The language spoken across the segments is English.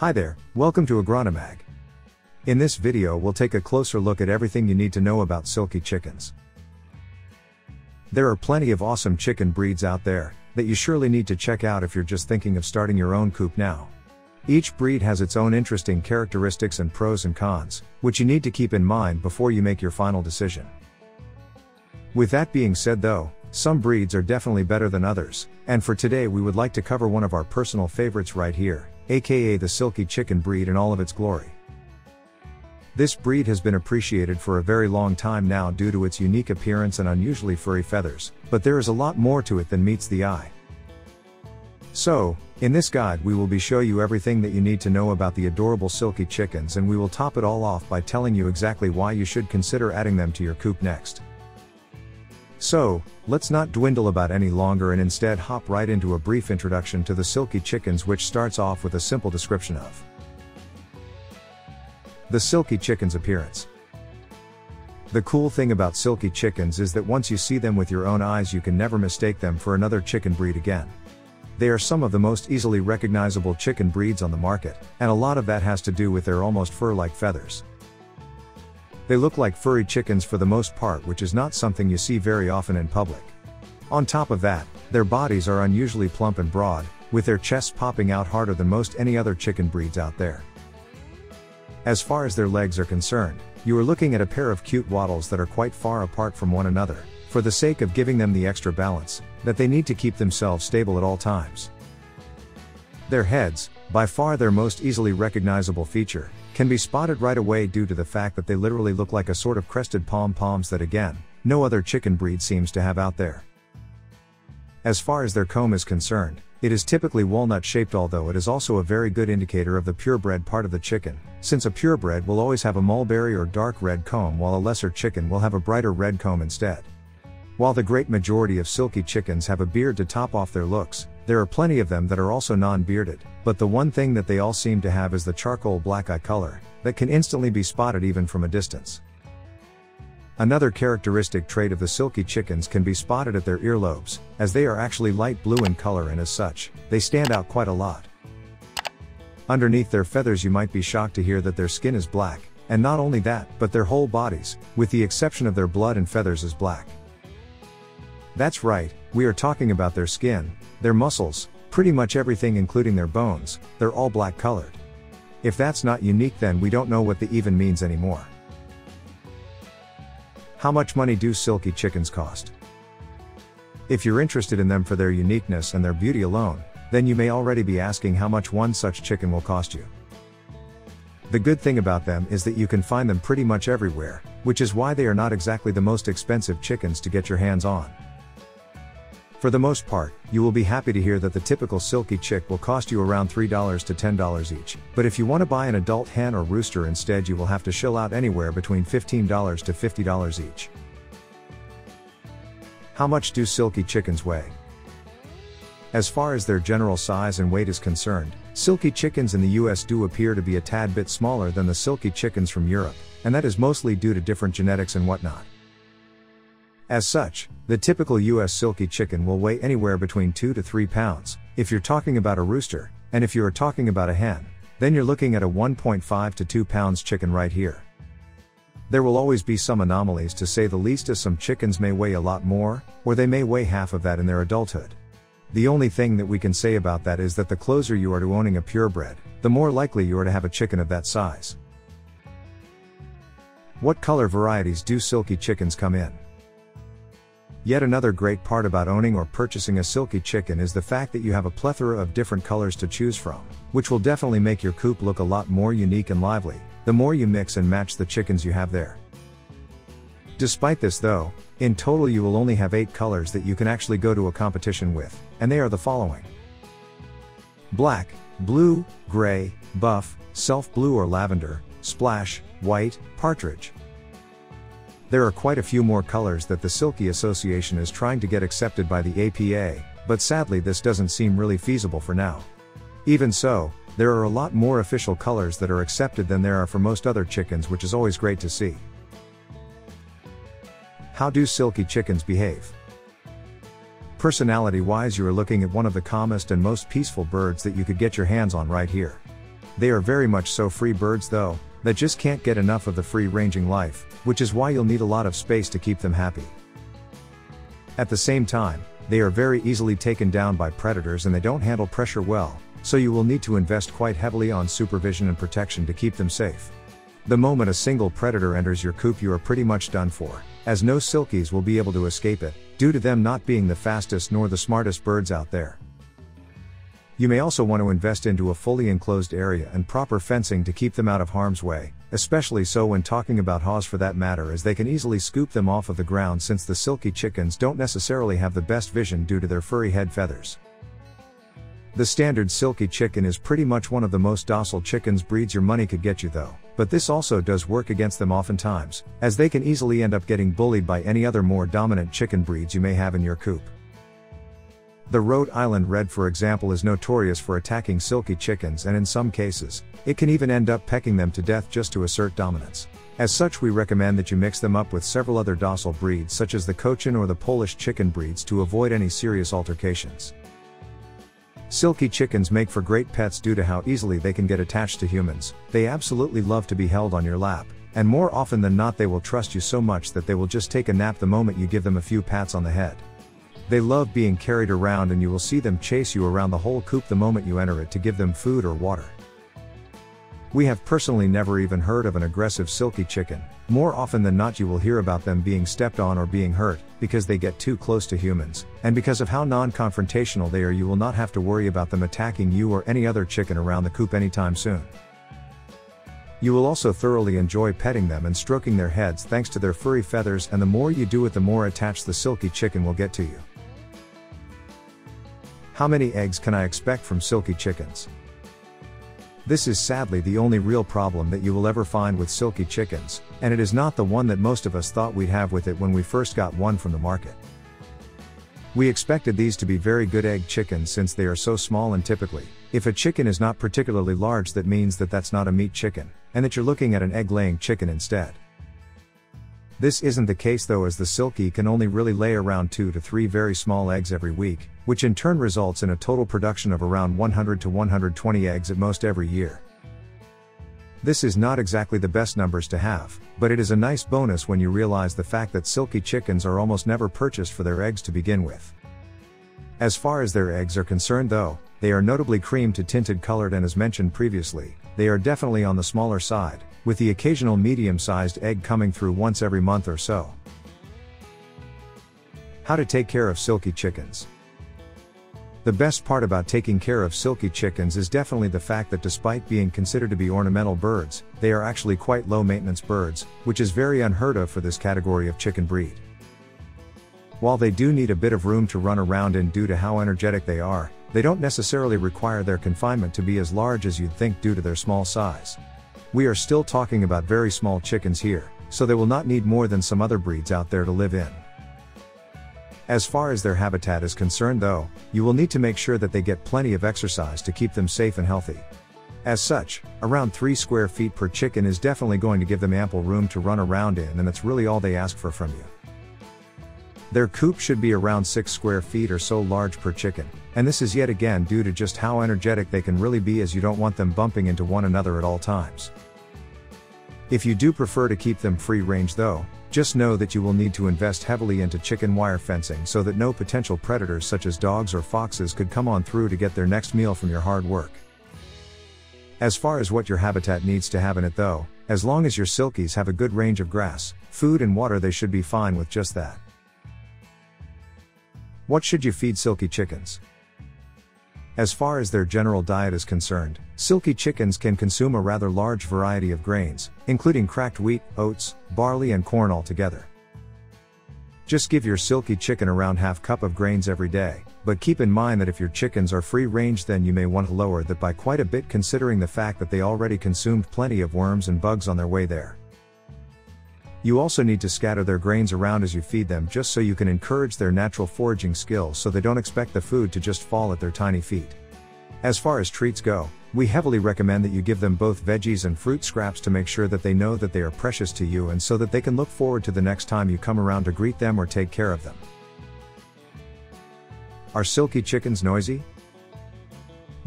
Hi there, welcome to Agronomag. In this video we'll take a closer look at everything you need to know about silkie chickens. There are plenty of awesome chicken breeds out there, that you surely need to check out if you're just thinking of starting your own coop now. Each breed has its own interesting characteristics and pros and cons, which you need to keep in mind before you make your final decision. With that being said though, some breeds are definitely better than others, and for today we would like to cover one of our personal favorites right here, aka the silkie chicken breed in all of its glory. This breed has been appreciated for a very long time now due to its unique appearance and unusually furry feathers, but there is a lot more to it than meets the eye. So, in this guide we will be show you everything that you need to know about the adorable silkie chickens and we will top it all off by telling you exactly why you should consider adding them to your coop next. So, let's not dwindle about any longer and instead hop right into a brief introduction to the silkie chickens which starts off with a simple description of the silkie chicken's appearance. The cool thing about silkie chickens is that once you see them with your own eyes you can never mistake them for another chicken breed again. They are some of the most easily recognizable chicken breeds on the market, and a lot of that has to do with their almost fur-like feathers. They look like furry chickens for the most part which is not something you see very often in public. On top of that, their bodies are unusually plump and broad, with their chests popping out harder than most any other chicken breeds out there. As far as their legs are concerned, you are looking at a pair of cute wattles that are quite far apart from one another, for the sake of giving them the extra balance, that they need to keep themselves stable at all times. Their heads, by far their most easily recognizable feature, can be spotted right away due to the fact that they literally look like a sort of crested pom-poms that again, no other chicken breed seems to have out there. As far as their comb is concerned, it is typically walnut shaped although it is also a very good indicator of the purebred part of the chicken, since a purebred will always have a mulberry or dark red comb while a lesser chicken will have a brighter red comb instead. While the great majority of silkie chickens have a beard to top off their looks, there are plenty of them that are also non-bearded, but the one thing that they all seem to have is the charcoal black eye color, that can instantly be spotted even from a distance. Another characteristic trait of the silkie chickens can be spotted at their earlobes, as they are actually light blue in color and as such, they stand out quite a lot. Underneath their feathers you might be shocked to hear that their skin is black, and not only that, but their whole bodies, with the exception of their blood and feathers is black. That's right, we are talking about their skin, their muscles, pretty much everything including their bones, they're all black colored. If that's not unique then we don't know what the even means anymore. How much money do silkie chickens cost? If you're interested in them for their uniqueness and their beauty alone, then you may already be asking how much one such chicken will cost you. The good thing about them is that you can find them pretty much everywhere, which is why they are not exactly the most expensive chickens to get your hands on. For the most part, you will be happy to hear that the typical silkie chick will cost you around $3 to $10 each, but if you want to buy an adult hen or rooster instead you will have to shell out anywhere between $15 to $50 each. How much do silkie chickens weigh? As far as their general size and weight is concerned, silkie chickens in the US do appear to be a tad bit smaller than the silkie chickens from Europe, and that is mostly due to different genetics and whatnot. As such, the typical US silkie chicken will weigh anywhere between 2 to 3 pounds, if you're talking about a rooster, and if you are talking about a hen, then you're looking at a 1.5 to 2 pounds chicken right here. There will always be some anomalies to say the least as some chickens may weigh a lot more, or they may weigh half of that in their adulthood. The only thing that we can say about that is that the closer you are to owning a purebred, the more likely you are to have a chicken of that size. What color varieties do silkie chickens come in? Yet another great part about owning or purchasing a silkie chicken is the fact that you have a plethora of different colors to choose from, which will definitely make your coop look a lot more unique and lively, the more you mix and match the chickens you have there. Despite this though, in total you will only have 8 colors that you can actually go to a competition with, and they are the following. Black, blue, gray, buff, self blue or lavender, splash, white, partridge. There are quite a few more colors that the Silkie Association is trying to get accepted by the APA, but sadly this doesn't seem really feasible for now. Even so, there are a lot more official colors that are accepted than there are for most other chickens which is always great to see. How do silkie chickens behave? Personality wise you are looking at one of the calmest and most peaceful birds that you could get your hands on right here. They are very much so free birds though, that just can't get enough of the free ranging life, which is why you'll need a lot of space to keep them happy. At the same time, they are very easily taken down by predators and they don't handle pressure well, so you will need to invest quite heavily on supervision and protection to keep them safe. The moment a single predator enters your coop, you are pretty much done for, as no silkies will be able to escape it, due to them not being the fastest nor the smartest birds out there. You may also want to invest into a fully enclosed area and proper fencing to keep them out of harm's way, especially so when talking about haws for that matter as they can easily scoop them off of the ground since the silkie chickens don't necessarily have the best vision due to their furry head feathers. The standard silkie chicken is pretty much one of the most docile chickens breeds your money could get you though, but this also does work against them oftentimes, as they can easily end up getting bullied by any other more dominant chicken breeds you may have in your coop. The Rhode Island Red, for example, is notorious for attacking silkie chickens, and in some cases, it can even end up pecking them to death just to assert dominance. As such, we recommend that you mix them up with several other docile breeds, such as the Cochin or the Polish chicken breeds, to avoid any serious altercations. Silkie chickens make for great pets due to how easily they can get attached to humans, they absolutely love to be held on your lap, and more often than not, they will trust you so much that they will just take a nap the moment you give them a few pats on the head. They love being carried around and you will see them chase you around the whole coop the moment you enter it to give them food or water. We have personally never even heard of an aggressive silkie chicken, more often than not you will hear about them being stepped on or being hurt, because they get too close to humans, and because of how non-confrontational they are you will not have to worry about them attacking you or any other chicken around the coop anytime soon. You will also thoroughly enjoy petting them and stroking their heads thanks to their furry feathers and the more you do it the more attached the silkie chicken will get to you. How many eggs can I expect from silkie chickens? This is sadly the only real problem that you will ever find with silkie chickens, and it is not the one that most of us thought we'd have with it when we first got one from the market. We expected these to be very good egg chickens since they are so small and typically, if a chicken is not particularly large that means that that's not a meat chicken, and that you're looking at an egg laying chicken instead. This isn't the case though as the silkie can only really lay around 2 to 3 very small eggs every week, which in turn results in a total production of around 100 to 120 eggs at most every year. This is not exactly the best numbers to have, but it is a nice bonus when you realize the fact that silkie chickens are almost never purchased for their eggs to begin with. As far as their eggs are concerned though, they are notably cream to tinted colored and as mentioned previously, they are definitely on the smaller side, with the occasional medium-sized egg coming through once every month or so. How to take care of silkie chickens. The best part about taking care of silkie chickens is definitely the fact that despite being considered to be ornamental birds, they are actually quite low maintenance birds, which is very unheard of for this category of chicken breed. While they do need a bit of room to run around in due to how energetic they are, they don't necessarily require their confinement to be as large as you'd think due to their small size. We are still talking about very small chickens here, so they will not need more than some other breeds out there to live in. As far as their habitat is concerned though, you will need to make sure that they get plenty of exercise to keep them safe and healthy. As such, around 3 square feet per chicken is definitely going to give them ample room to run around in and that's really all they ask for from you. Their coop should be around 6 square feet or so large per chicken, and this is yet again due to just how energetic they can really be as you don't want them bumping into one another at all times. If you do prefer to keep them free range though, just know that you will need to invest heavily into chicken wire fencing so that no potential predators such as dogs or foxes could come on through to get their next meal from your hard work. As far as what your habitat needs to have in it though, as long as your silkies have a good range of grass, food and water they should be fine with just that. What should you feed silkie chickens? As far as their general diet is concerned, silkie chickens can consume a rather large variety of grains, including cracked wheat, oats, barley and corn altogether. Just give your silkie chicken around half cup of grains every day, but keep in mind that if your chickens are free range then you may want to lower that by quite a bit considering the fact that they already consumed plenty of worms and bugs on their way there. You also need to scatter their grains around as you feed them just so you can encourage their natural foraging skills so they don't expect the food to just fall at their tiny feet. As far as treats go, we heavily recommend that you give them both veggies and fruit scraps to make sure that they know that they are precious to you and so that they can look forward to the next time you come around to greet them or take care of them. Are silkie chickens noisy?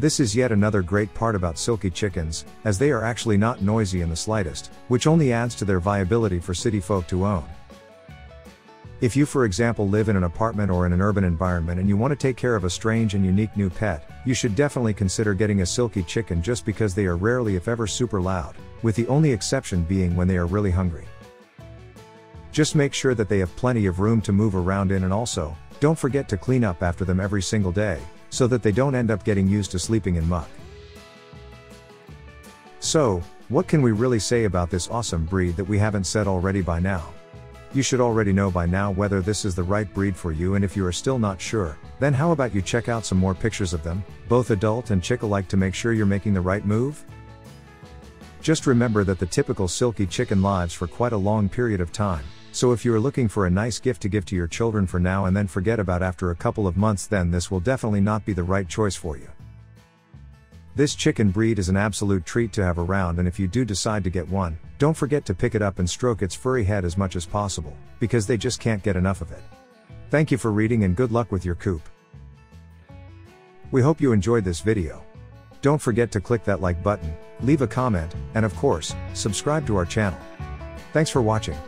This is yet another great part about silkie chickens, as they are actually not noisy in the slightest, which only adds to their viability for city folk to own. If you for example live in an apartment or in an urban environment and you want to take care of a strange and unique new pet, you should definitely consider getting a silkie chicken just because they are rarely if ever super loud, with the only exception being when they are really hungry. Just make sure that they have plenty of room to move around in and also, don't forget to clean up after them every single day, so that they don't end up getting used to sleeping in muck. So, what can we really say about this awesome breed that we haven't said already by now? You should already know by now whether this is the right breed for you and if you are still not sure, then how about you check out some more pictures of them, both adult and chick alike to make sure you're making the right move? Just remember that the typical silkie chicken lives for quite a long period of time, so if you are looking for a nice gift to give to your children for now and then forget about after a couple of months then this will definitely not be the right choice for you. This chicken breed is an absolute treat to have around and if you do decide to get one, don't forget to pick it up and stroke its furry head as much as possible, because they just can't get enough of it. Thank you for reading and good luck with your coop. We hope you enjoyed this video. Don't forget to click that like button, leave a comment, and of course, subscribe to our channel. Thanks for watching.